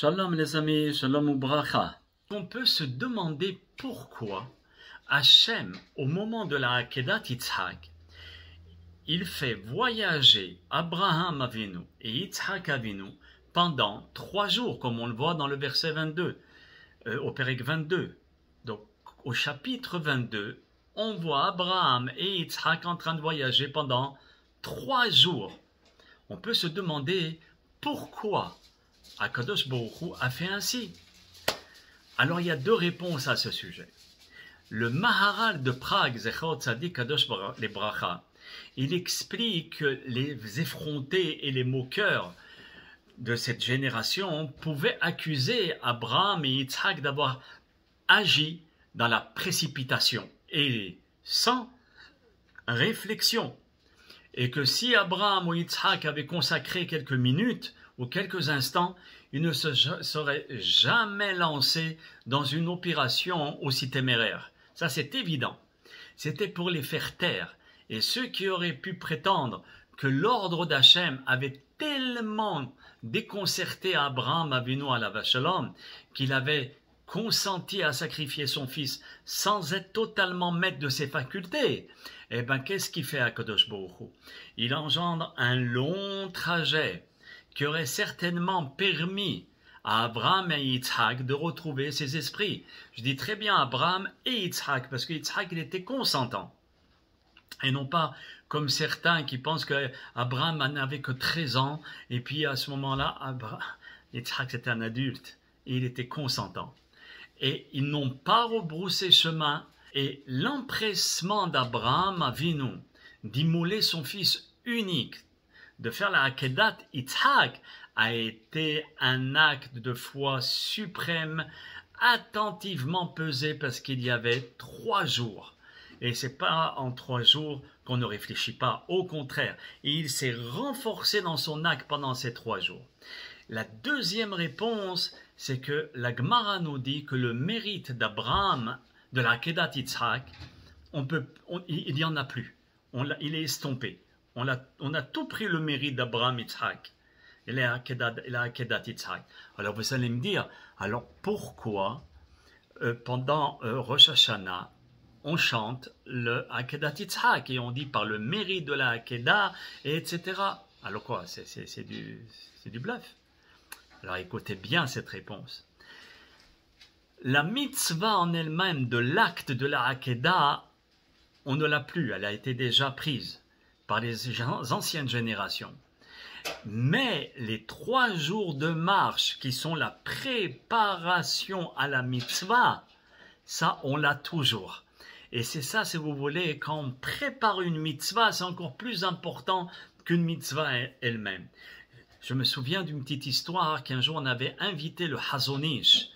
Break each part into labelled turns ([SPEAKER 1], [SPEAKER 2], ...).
[SPEAKER 1] Shalom les amis, shalom ou bracha. On peut se demander pourquoi Hachem, au moment de la Hakedat Yitzhak, il fait voyager Abraham Avinu et Yitzhak Avinu pendant trois jours, comme on le voit dans le verset 22, euh, au Pérec 22. Donc, au chapitre 22, on voit Abraham et Yitzhak en train de voyager pendant trois jours. On peut se demander pourquoi Akadosh Baruch a fait ainsi. Alors il y a deux réponses à ce sujet. Le Maharal de Prague, Zechot Kadosh les Bracha, il explique que les effrontés et les moqueurs de cette génération pouvaient accuser Abraham et Yitzhak d'avoir agi dans la précipitation et sans réflexion. Et que si Abraham ou Yitzhak avaient consacré quelques minutes ou quelques instants, ils ne se seraient jamais lancés dans une opération aussi téméraire. Ça, c'est évident. C'était pour les faire taire. Et ceux qui auraient pu prétendre que l'ordre d'Hachem avait tellement déconcerté Abraham Avinu à la Vachalom qu'il avait consenti à sacrifier son fils sans être totalement maître de ses facultés, eh bien, qu'est-ce qu'il fait à Kodosh Baruch Il engendre un long trajet qui aurait certainement permis à Abraham et Yitzhak de retrouver ses esprits. Je dis très bien Abraham et Yitzhak parce que Yitzhak il était consentant. Et non pas comme certains qui pensent que Abraham n'avait que 13 ans et puis à ce moment-là, Yitzhak c'était un adulte et il était consentant. Et ils n'ont pas rebroussé chemin et l'empressement d'Abraham a nous d'immoler son fils unique, de faire la Hakedat Yitzhak a été un acte de foi suprême, attentivement pesé parce qu'il y avait trois jours. Et c'est pas en trois jours qu'on ne réfléchit pas. Au contraire, il s'est renforcé dans son acte pendant ces trois jours. La deuxième réponse, c'est que la Gemara nous dit que le mérite d'Abraham, de la Kedat Yitzhak, on peut, il n'y en a plus. Il est estompé. On a, tout pris le mérite d'Abraham Yitzhak et la Akedat Yitzhak. Alors vous allez me dire, alors pourquoi euh, pendant euh, Rosh Hashanah, on chante le Akedat Yitzhak et on dit par le mérite de la Akedah, et etc. Alors quoi, c'est du, du bluff. Alors écoutez bien cette réponse. La mitzvah en elle-même de l'acte de la Akedah, on ne l'a plus, elle a été déjà prise par les anciennes générations. Mais les trois jours de marche qui sont la préparation à la mitzvah, ça, on l'a toujours. Et c'est ça, si vous voulez, quand on prépare une mitzvah, c'est encore plus important qu'une mitzvah elle-même. Je me souviens d'une petite histoire qu'un jour on avait invité le Hazonish,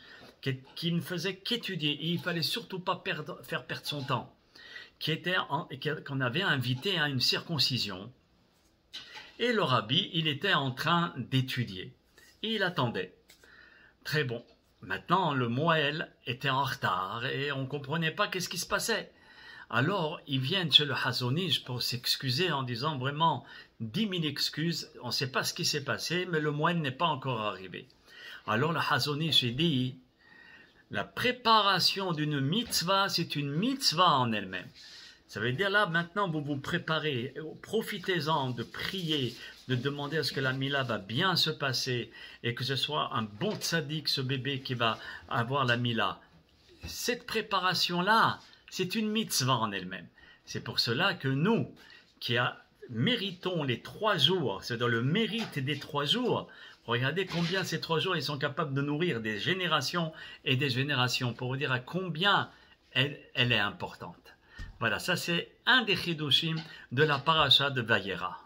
[SPEAKER 1] qui, ne faisait qu'étudier, et il fallait surtout pas faire perdre son temps, qu'on avait invité à une circoncision. Et le rabbi, il était en train d'étudier. Il attendait. Très bon. Maintenant, le Moël était en retard et on ne comprenait pas qu'est-ce qui se passait. Alors, ils viennent chez le Hazonish pour s'excuser en disant vraiment dix mille excuses, on ne sait pas ce qui s'est passé, mais le Moël n'est pas encore arrivé. Alors le Hazonish dit, la préparation d'une mitzvah, c'est une mitzvah en elle-même. Ça veut dire là, maintenant, vous vous préparez, profitez-en de prier, de demander à ce que la Mila va bien se passer et que ce soit un bon tzaddik, ce bébé qui va avoir la Mila. Cette préparation-là, c'est une mitzvah en elle-même. C'est pour cela que nous, qui méritons les trois jours, c'est dans le mérite des trois jours, regardez combien ces trois jours ils sont capables de nourrir des générations et des générations pour vous dire à combien elle, est importante. Voilà, ça c'est un des chidushim de la paracha de Vayera.